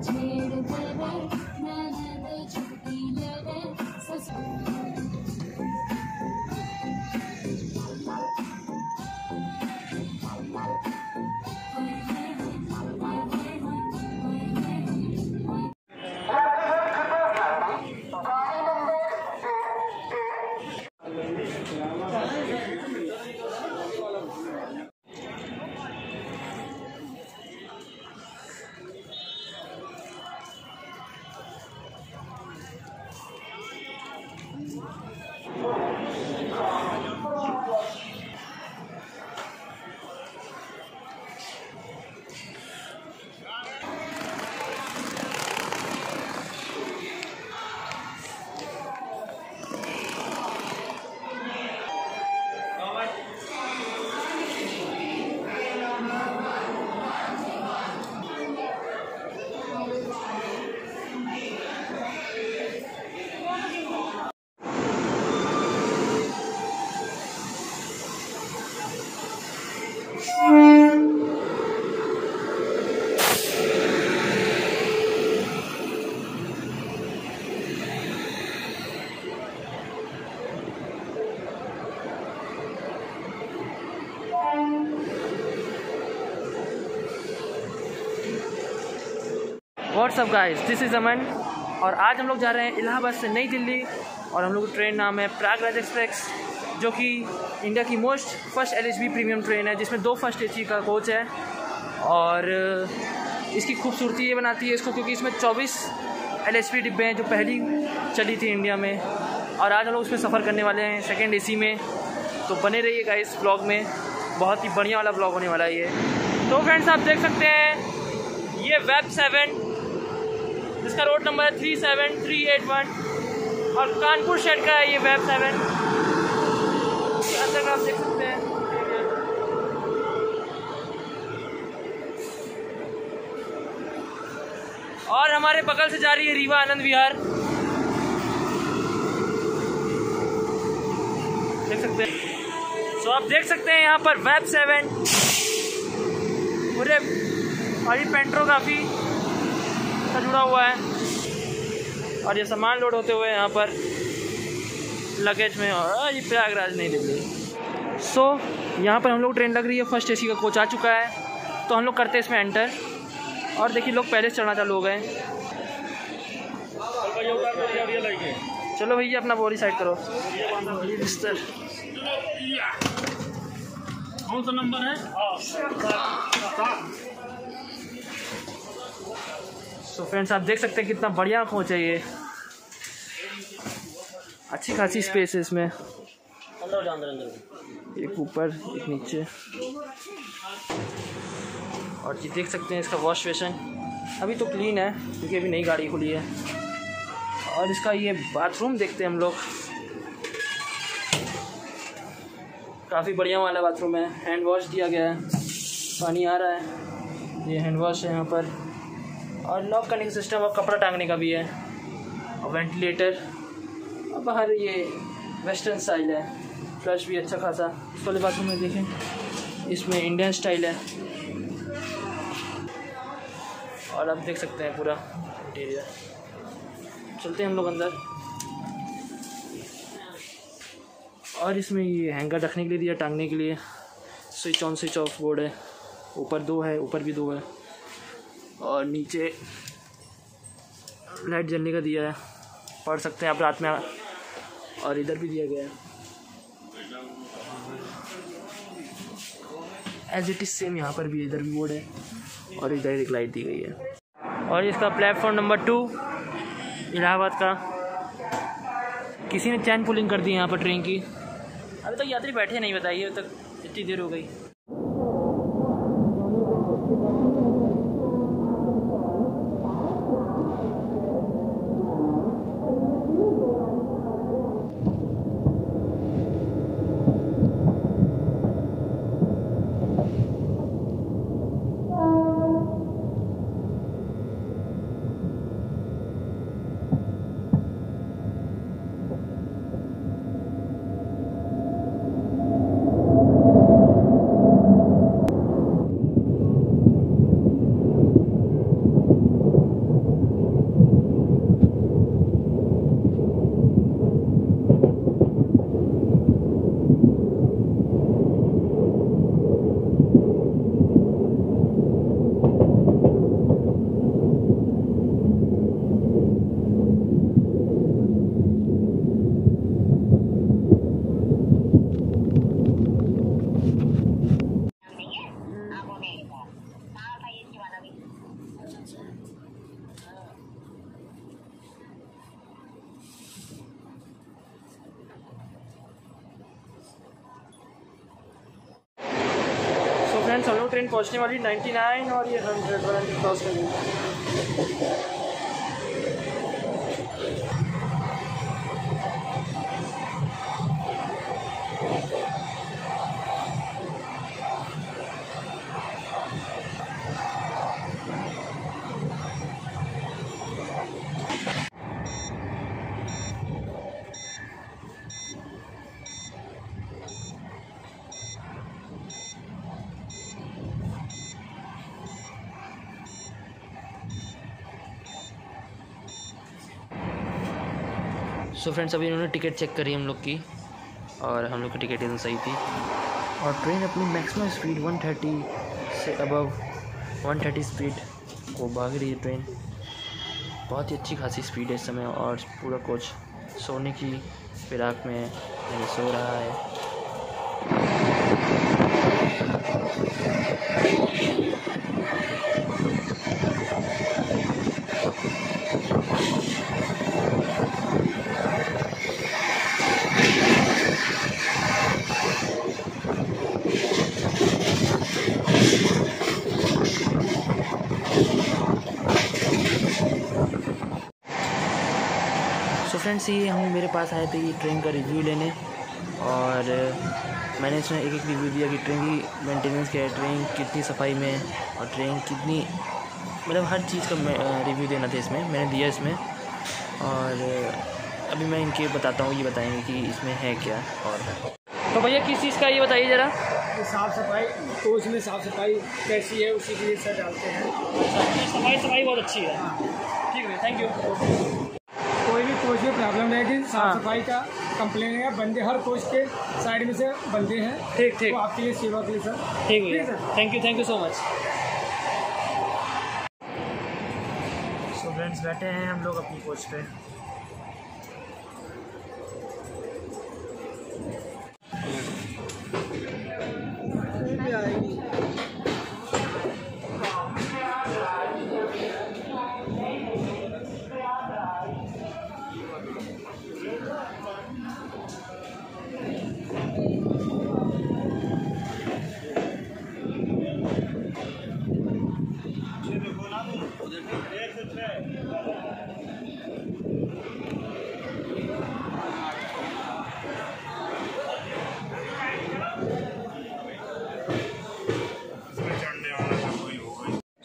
छेड़ देवे ननद छुट्टी लेवे ससुर What's up guys this is Aman और आज हम लोग जा रहे हैं इलाहाबाद से नई दिल्ली। और हम लोग की ट्रेन नाम है प्रयागराज एक्सप्रेस जो कि इंडिया की मोस्ट फ़र्स्ट एल प्रीमियम ट्रेन है, जिसमें दो फ़र्स्ट एसी का कोच है। और इसकी खूबसूरती ये बनाती है इसको क्योंकि इसमें 24 एल डिब्बे हैं जो पहली चली थी इंडिया में। और आज हम लोग उसमें सफ़र करने वाले हैं सेकेंड ए में। तो बने रहिएगा इस ब्लॉग में। बहुत ही बढ़िया वाला ब्लॉग होने वाला है ये। तो फ्रेंड्स आप देख सकते हैं, ये वेब सेवन जिसका रोड नंबर है three seven three eight one और कानपुर शहर का है ये वेब सेवन अंदर आप देख सकते हैं। और हमारे बगल से जा रही है रीवा आनंद विहार। देख सकते हैं। सो आप देख सकते हैं यहाँ पर वेब सेवन पूरे और ये पेंट्रोग्राफी का जुड़ा हुआ है। और ये सामान लोड होते हुए यहाँ पर लगेज में और ये प्रयागराज नहीं दिल्ली। सो so, यहाँ पर हम लोग ट्रेन लग रही है फ़र्स्ट एसी का कोच आ चुका है। तो हम लोग करते हैं इसमें एंटर और देखिए लोग पहले से चढ़ना चालू हो गए चलो भैया अपना बोरी साइड करो। बिस्तर। कौन सा नंबर है। सो फ्रेंड्स आप देख सकते हैं कितना बढ़िया कोच है ये अच्छी खासी स्पेस है इसमें। एक ऊपर, एक नीचे। और ये देख सकते हैं इसका वॉश बेसन अभी तो क्लीन है, क्योंकि अभी नई गाड़ी खुली है। और इसका ये बाथरूम देखते हैं हम लोग। काफ़ी बढ़िया वाला बाथरूम है। हैंड वॉश दिया गया है। पानी आ रहा है। ये हैंड वॉश है यहाँ पर। और लॉक करने का सिस्टम और कपड़ा टांगने का भी है। और वेंटिलेटर और बाहर ये वेस्टर्न स्टाइल है। फ्लश भी अच्छा खासा। इस वाले बाथरूम में देखें। इसमें इंडियन स्टाइल है। और आप देख सकते हैं पूरा इंटीरियर चलते हैं हम लोग अंदर। और इसमें ये हैंगर रखने के लिए दिया, टांगने के लिए। Switch on switch off board है। ऊपर दो है, ऊपर भी दो है। और नीचे लाइट जलने का दिया है। पढ़ सकते हैं आप रात में। और इधर भी दिया गया है। एज इट इज़ सेम यहाँ पर भी इधर भी बोर्ड है। और इधर एक लाइट दी गई है। और इसका प्लेटफॉर्म नंबर टू इलाहाबाद का। किसी ने चैन पुलिंग कर दी यहाँ पर ट्रेन की। अभी तक तो यात्री बैठे नहीं, बताइए, अभी तक इतनी देर हो गई। पहुँचने वाली 99 और ये hundred one hundred so friends अभी इन्होंने टिकट चेक करी हम लोग की और हम लोग की टिकट एकदम सही थी। और ट्रेन अपनी मैक्सिमम स्पीड 130 से अबव 130 स्पीड को भाग रही है ट्रेन बहुत ही अच्छी खासी स्पीड है इस समय और पूरा कोच सोने की फिराक में सो रहा है। सो फ्रेंड्स ये हम मेरे पास आए थे ये ट्रेन का रिव्यू लेने और मैंने इसमें एक एक रिव्यू दिया कि ट्रेन की मेंटेनेंस क्या है ट्रेन कितनी सफ़ाई में है और ट्रेन कितनी मतलब हर चीज़ का रिव्यू देना था इसमें मैंने दिया इसमें और अभी मैं इनके बताता हूँ ये बताएँगे कि इसमें है क्या और तो भैया किस चीज़ का ये बताइए ज़रा। साफ़ सफ़ाई कोच में साफ़ सफ़ाई कैसी है उसी के लिए सर डालते हैं। सफ़ाई सफ़ाई बहुत अच्छी है। ठीक है थैंक यू कोच में प्रॉब्लम रहेगी हाँ। साफ़ सफ़ाई का कंप्लेन है। बंदे हर कोच के साइड में से बंदे हैं। ठीक ठीक। तो आपके लिए सेवा के लिए सर। ठीक ठीक है है। Thank you thank you so much so friends बैठे हैं हम लोग अपनी कोच पे।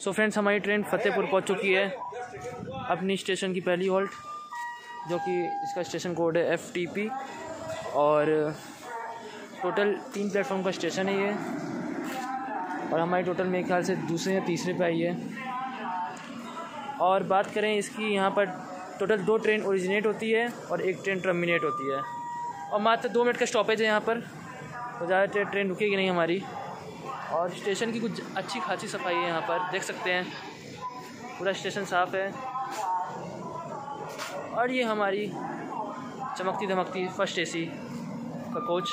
सो फ्रेंड्स हमारी ट्रेन फतेहपुर पहुँच चुकी है। अपनी स्टेशन की पहली हॉल्ट जो कि इसका स्टेशन कोड है एफ़ टी पी और टोटल तीन प्लेटफॉर्म का स्टेशन है ये। और हमारी टोटल मेरे ख्याल से दूसरे या तीसरे पे आई है। और बात करें इसकी, यहाँ पर टोटल दो ट्रेन ओरिजिनेट होती है और एक ट्रेन टर्मिनेट होती है। और मात्र दो मिनट का स्टॉपेज है यहाँ पर। तो ज़्यादा ट्रेन रुकेगी नहीं हमारी। और स्टेशन की कुछ अच्छी खासी सफ़ाई है यहाँ पर। देख सकते हैं। पूरा स्टेशन साफ़ है। और ये हमारी चमकती धमकती फ़र्स्ट एसी का कोच।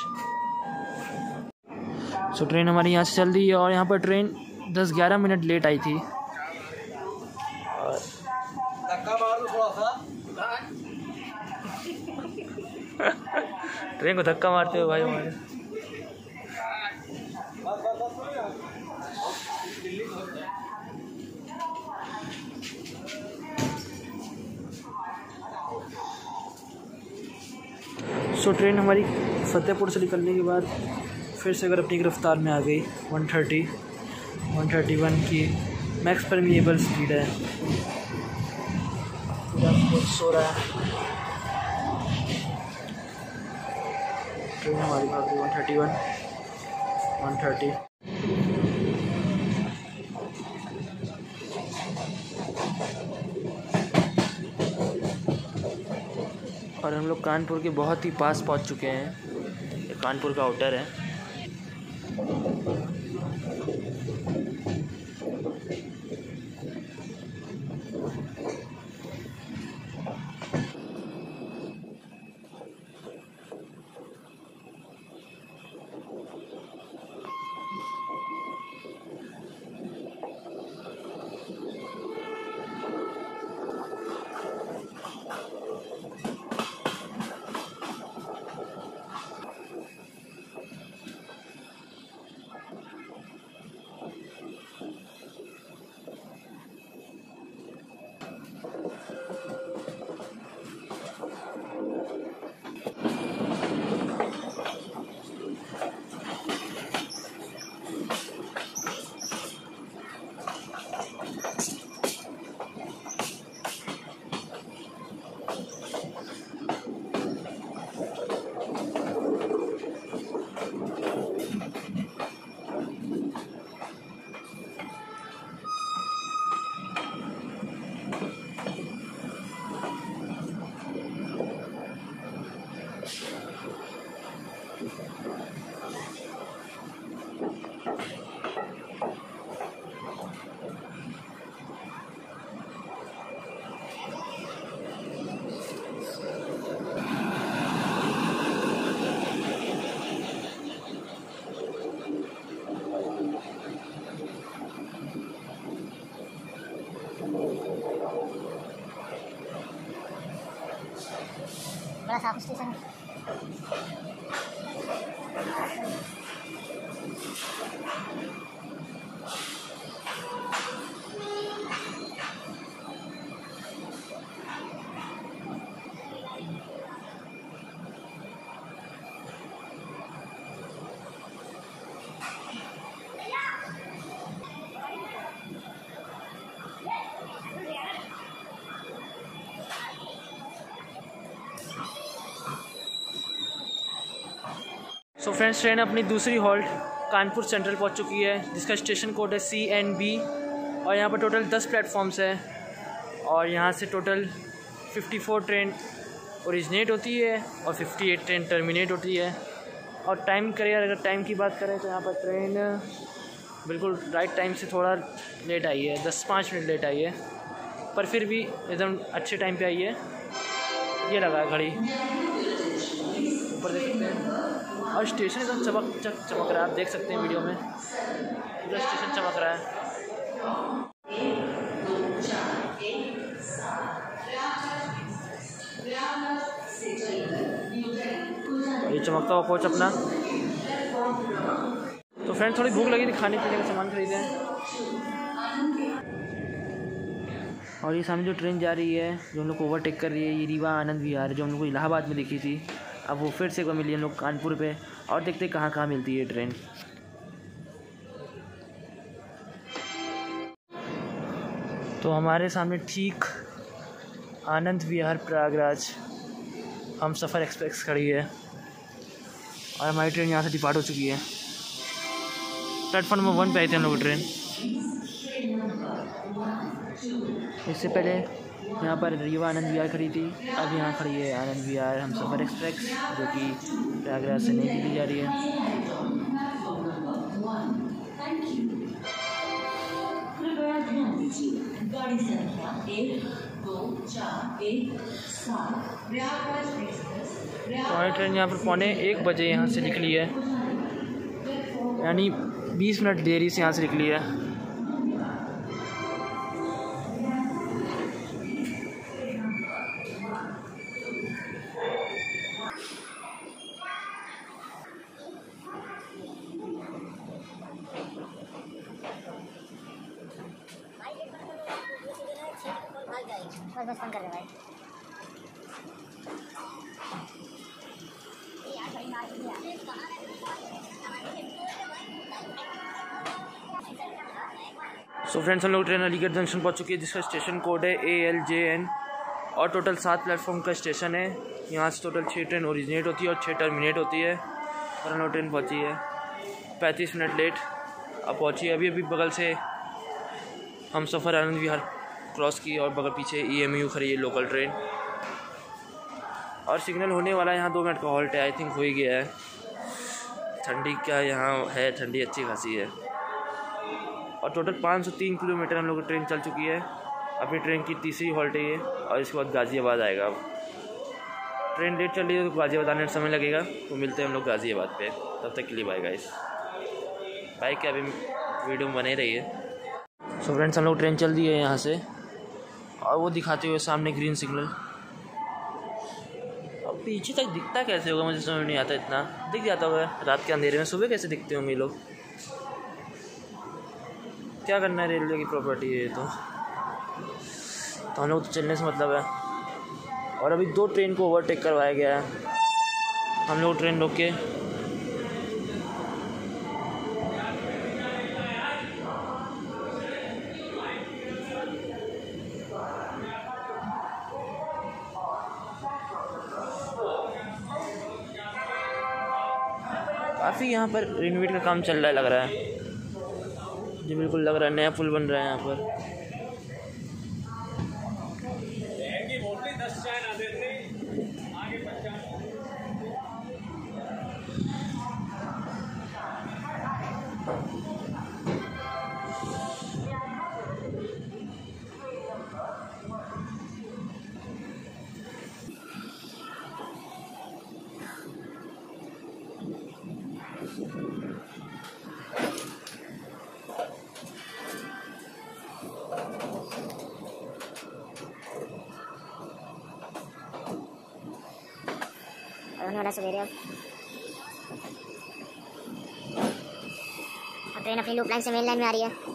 सो ट्रेन हमारी यहाँ से चल रही है और यहाँ पर ट्रेन 10-11 मिनट लेट आई थी। और ट्रेन को धक्का मारते हुए भाई हमारे। सो ट्रेन हमारी फतेहपुर से निकलने के बाद फिर से अगर अपनी गिरफ़्तार में आ गई 130 131 की मैक्स परमिएबल स्पीड है। सो रहा है। ट्रेन हमारी भाग गई 131 130 और हम लोग कानपुर के बहुत ही पास पहुँच चुके हैं। कानपुर का आउटर है। बड़ा साफ़ स्टेशन है सो फ्रेंड्स ट्रेन अपनी दूसरी हॉल्ट कानपुर सेंट्रल पहुँच चुकी है, जिसका स्टेशन कोड है सी एन बी और यहाँ पर टोटल दस प्लेटफॉर्म्स है और यहाँ से total fifty four train originate होती है और फिफ्टी एट ट्रेन टर्मिनेट होती है। और टाइम करें, अगर टाइम की बात करें तो यहाँ पर ट्रेन बिल्कुल राइट टाइम से थोड़ा लेट आई है, दस पाँच मिनट लेट आई है, पर फिर भी एकदम अच्छे टाइम पे आई है। ये लगा घड़ी। ऊपर देख सकते हैं। और स्टेशन एकदम चमक, चक, चमक रहा है, आप देख सकते हैं वीडियो में। पूरा स्टेशन चमक रहा है। ये चमकता हुआ कोच अपना। तो फ्रेंड थोड़ी भूख लगी थी खाने पीने का सामान खरीदे और ये सामने जो ट्रेन जा रही है, जो हम लोग को ओवरटेक कर रही है, ये रीवा आनंद विहार जो हम लोग को इलाहाबाद में दिखी थी। अब वो फिर से एक बार मिली हम लोग कानपुर पे। और देखते कहाँ कहाँ मिलती है ट्रेन। तो हमारे सामने ठीक आनंद विहार प्रयागराज हम सफ़र एक्सप्रेस खड़ी है। और हमारी ट्रेन यहाँ से डिपार्ट हो चुकी है। प्लेटफॉर्म नंबर वन पे आई थी हम लोग ट्रेन। इससे पहले यहाँ पर रीवा आनंद विहार खड़ी थी। अब यहाँ खड़ी है आनंद विहार हम सफ़र एक्सप्रेस, जो कि प्रयागराज से नई दिल्ली जा रही है। तो हमारी ट्रेन यहाँ पर पौने एक बजे यहाँ से निकली है। यानी बीस मिनट देरी से यहाँ से निकली है। फ्रेंड्स हम लोग ट्रेन अलीगढ़ जंक्शन पहुँच चुकी है, जिसका स्टेशन कोड है ए एल जे एन और टोटल सात प्लेटफॉर्म का स्टेशन है। यहाँ से टोटल छः ट्रेन ओरिजिनेट होती है और छः टर्मिनेट होती है। और हम लोग ट्रेन पहुँची है। पैंतीस मिनट लेट अब पहुँची अभी अभी बगल से हम सफ़र आनंद विहार क्रॉस की और बगल पीछे ई एम यू खड़ी है लोकल ट्रेन और सिग्नल होने वाला है यहाँ दो मिनट का हॉल्ट है। आई थिंक हो ही गया है। ठंडी क्या यहाँ है? ठंडी अच्छी खासी है। और टोटल 503 किलोमीटर हम लोग की ट्रेन चल चुकी है। अपनी ट्रेन की तीसरी हॉल्ट है और इसके बाद गाज़ियाबाद आएगा। अब ट्रेन लेट चल रही है तो गाज़ियाबाद आने में समय लगेगा। तो मिलते हैं हम लोग गाज़ियाबाद पे। तब तक के लिए बाय गाइस बाइक के अभी वीडियो में बने रही है सो फ्रेंड्स हम लोग ट्रेन चल दी है यहाँ से। और वो दिखाते हुए सामने ग्रीन सिग्नल अब पीछे तक दिखता कैसे होगा मुझे समझ नहीं आता इतना। दिख जाता होगा। रात के अंधेरे में सुबह कैसे दिखते होंगे लोग? क्या करना है रेलवे की प्रॉपर्टी है तो? तो हम लोग तो चलने से मतलब है। और अभी दो ट्रेन को ओवरटेक करवाया गया है। हम लोग ट्रेन रोक। के काफ़ी यहाँ पर रिनोवेट का काम चल रहा है लग रहा है। जो बिल्कुल लग रहा है नया पुल बन रहा है यहाँ पर। लाइन से मेन लाइन में आ रही है।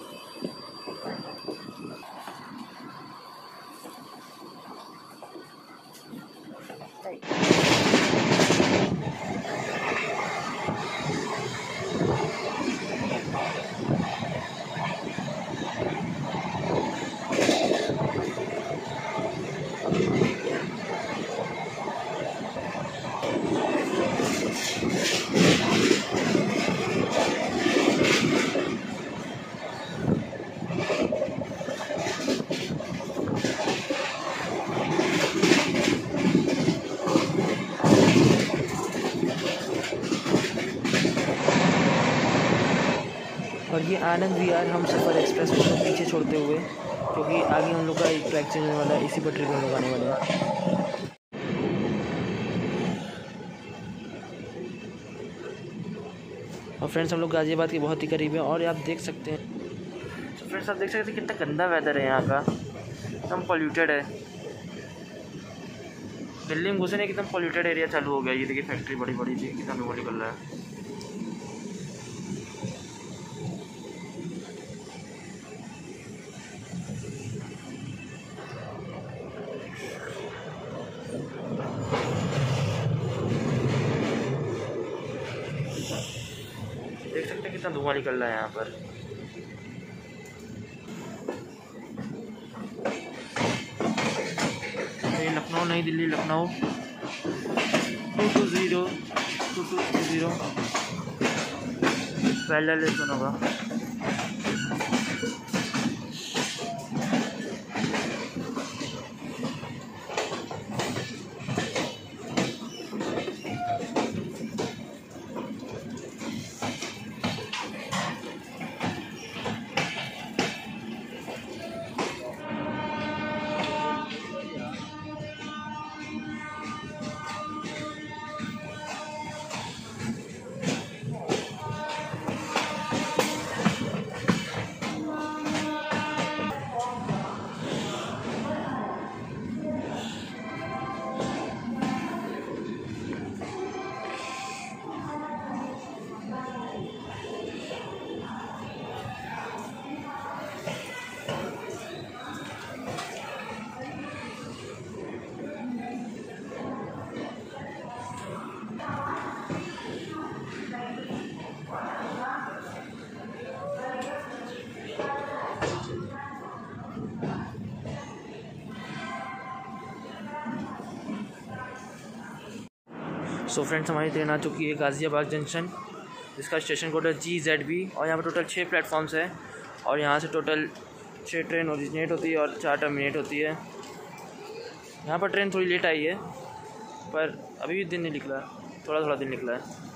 आनंद विहार हम सफ़र एक्सप्रेस को पीछे छोड़ते हुए, क्योंकि आगे हम लोग का एक ट्रैक चेंज होने वाला है, इसी पटरी पर हम लोग आने वाले हैं। और फ्रेंड्स हम लोग गाज़ियाबाद के बहुत ही करीब हैं, और आप देख सकते हैं। तो फ्रेंड्स आप देख सकते हैं कितना गंदा वेदर है यहाँ का। एकदम पॉल्यूटेड है। दिल्ली में घुसे नहीं एकदम पॉल्यूटेड एरिया चालू हो गया, ये देखिए फैक्ट्री बड़ी बड़ी थी कितना धुआँ निकल रहा है देख सकते हैं कितना धुआँ निकल रहा है यहाँ पर। Lucknow Nai Delhi, Lucknow. Two two zero, two two two zero. पहला लेसन होगा। सो फ्रेंड्स, हमारी ट्रेन आ चुकी है गाज़ियाबाद जंक्शन। जिसका स्टेशन कोड है जी जेड बी और यहाँ पर टोटल छः प्लेटफॉर्म्स है और यहाँ से टोटल छः ट्रेन ओरिजिनेट होती है और चार टर्मिनेट होती है। यहाँ पर ट्रेन थोड़ी लेट आई है, पर अभी भी दिन नहीं निकला थोड़ा थोड़ा दिन निकला है।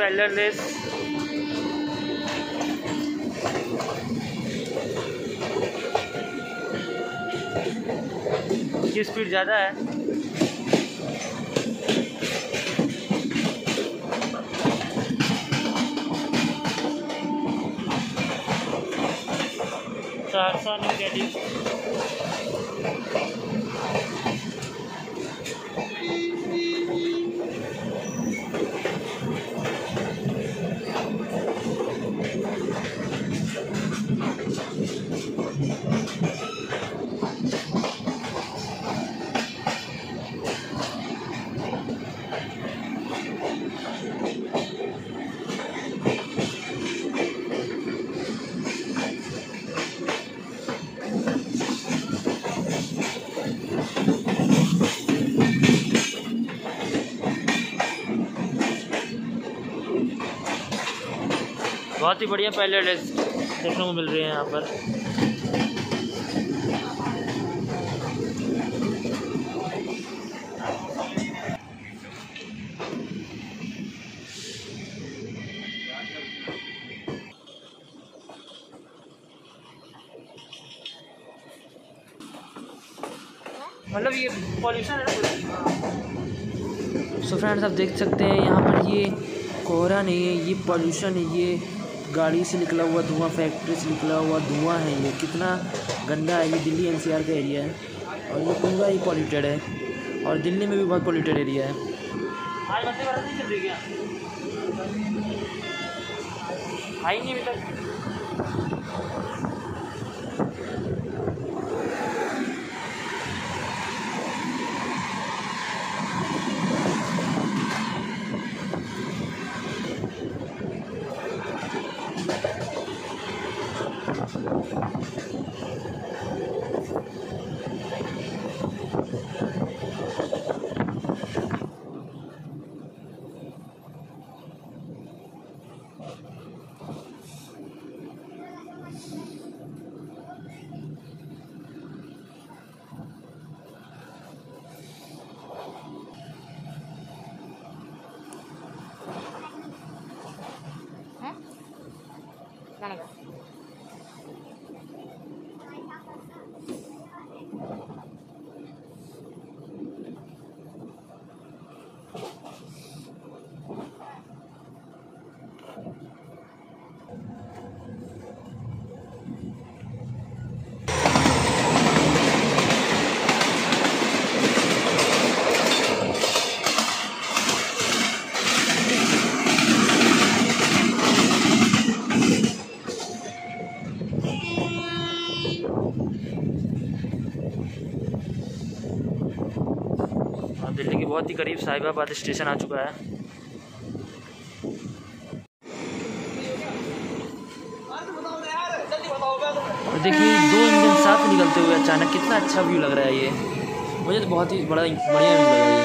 ट्रेनों को स्पीड ज़्यादा है। सहरसा न्यू दिल्ली बहुत ही बढ़िया पहले ड्रेस देखने को मिल रही है यहाँ पर। मतलब ये पॉल्यूशन है सो फ्रेंड्स आप देख सकते हैं यहाँ पर ये कोहरा नहीं है, ये पॉल्यूशन है, ये गाड़ी से निकला हुआ धुआँ फैक्ट्री से निकला हुआ धुआँ है ये। कितना गंदा है, ये दिल्ली एनसीआर का एरिया है। और ये पूरा ही पॉल्यूटेड है। और दिल्ली में भी बहुत पॉल्यूटेड एरिया है। आई नहीं अभी तक। करीब साहिबाबाद स्टेशन आ चुका है। देखिए, दो इंजन साथ निकलते हुए अचानक कितना अच्छा व्यू लग रहा है ये। मुझे तो बहुत ही बड़ा बढ़िया व्यू लगा ये।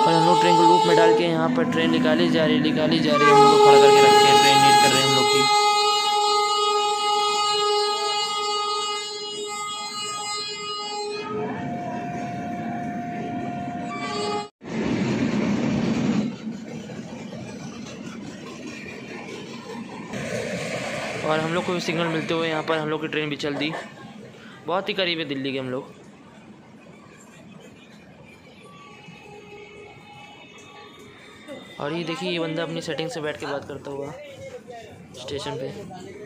और हम लोग ट्रेन को लूप में डाल के यहाँ पर ट्रेन निकाली जा रही है, निकाली जा रही है। हम लोग खड़ा और हम लोग को भी सिग्नल मिलते हुए यहाँ पर हम लोग की ट्रेन भी चल दी। बहुत ही करीब है दिल्ली के हम लोग। और ये देखिए, ये बंदा अपनी सेटिंग से बैठ के बात करता हुआ स्टेशन पे।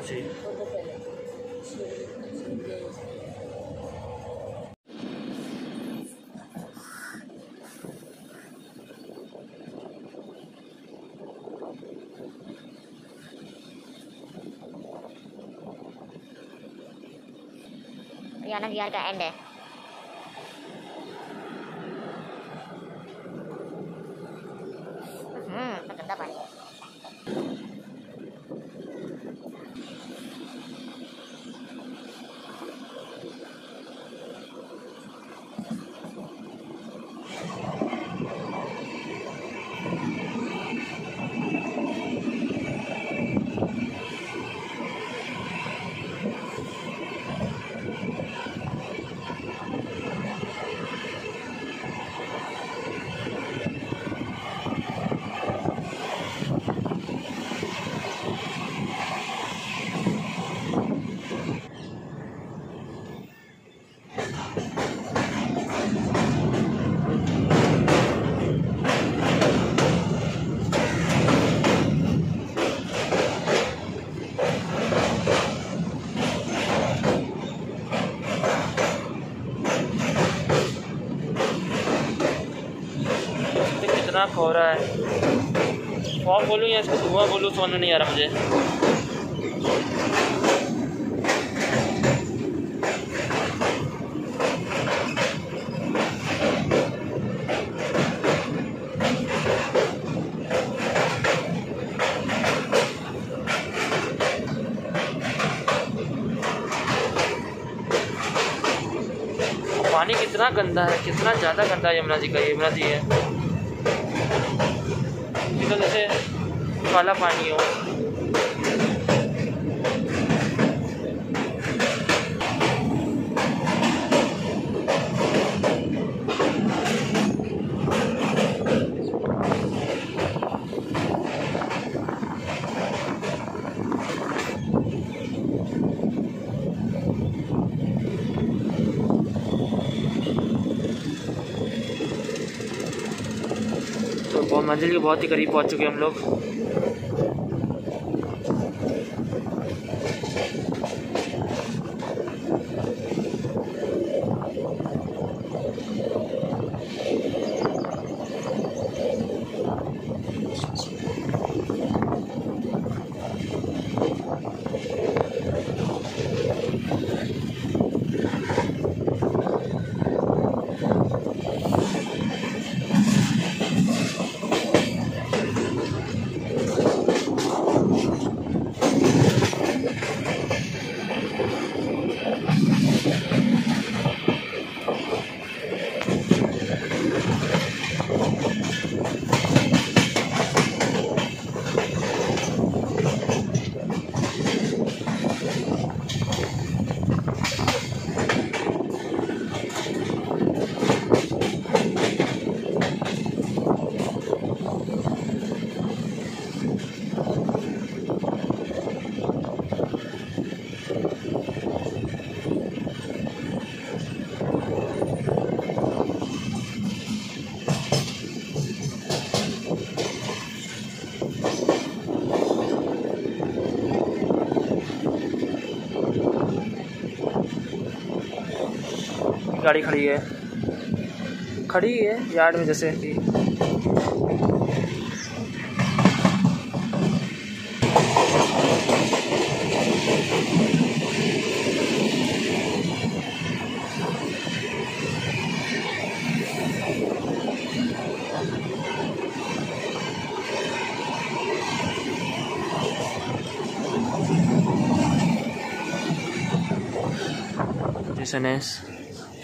कौन सी ये आनंद विहार का एंड इतना रहा है। फॉग बोलूँ या इसको धुआँ बोलूँ समझ नहीं आ रहा मुझे। पानी कितना गंदा है, कितना ज़्यादा गंदा है यमुना जी का, यमुना जी है। काला पानी हो। तो मंजिल के बहुत ही करीब पहुँच चुके हम लोग। गाड़ी खड़ी है। खड़ी है यार्ड में जैसे कि। है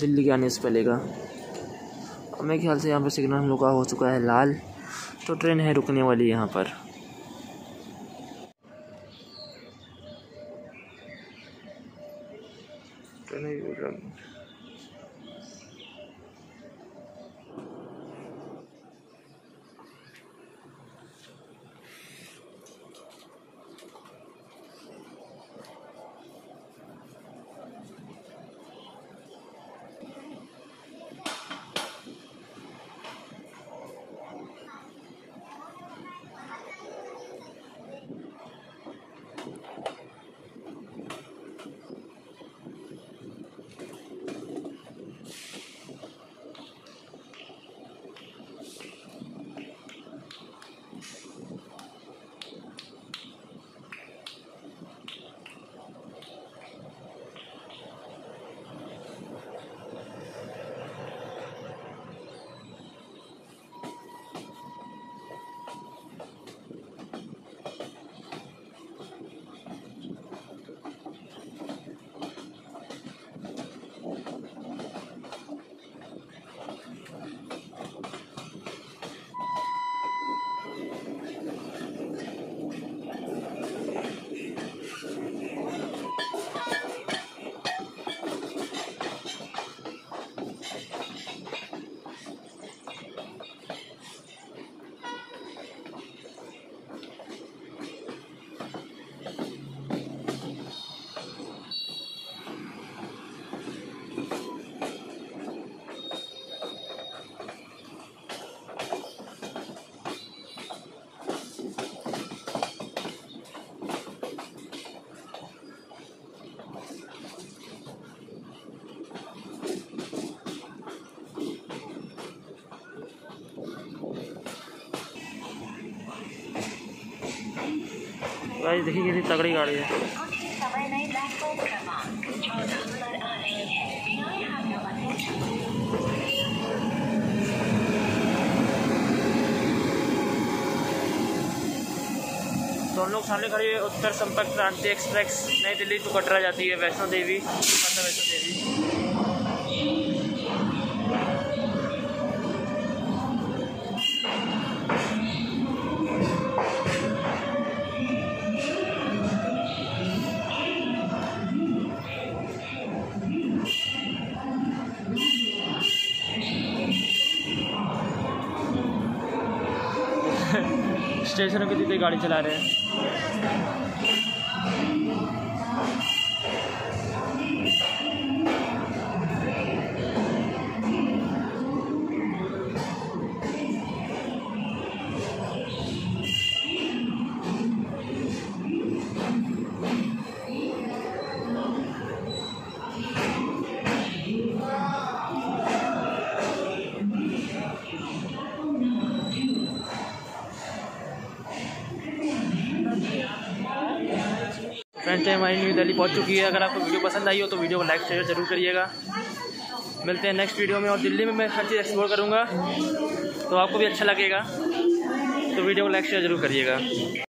दिल्ली के आने से पहले का और मेरे ख्याल से यहाँ पर सिग्नल हम हो चुका है लाल। तो ट्रेन है रुकने वाली यहाँ पर। गाइस देखिए कितनी तगड़ी गाड़ी है? तो हम लोग सामने खड़ी उत्तर संपर्क क्रांति एक्सप्रेस, नई दिल्ली टू कटरा जाती है, वैष्णो देवी, माता वैष्णो देवी स्टेशनों की जितने गाड़ी चला रहे हैं। पहुँच चुकी है। अगर आपको वीडियो पसंद आई हो तो वीडियो को लाइक शेयर ज़रूर करिएगा। मिलते हैं नेक्स्ट वीडियो में और दिल्ली में मैं हर चीज़ एक्सप्लोर करूँगा। तो आपको भी अच्छा लगेगा। तो वीडियो को लाइक शेयर ज़रूर करिएगा।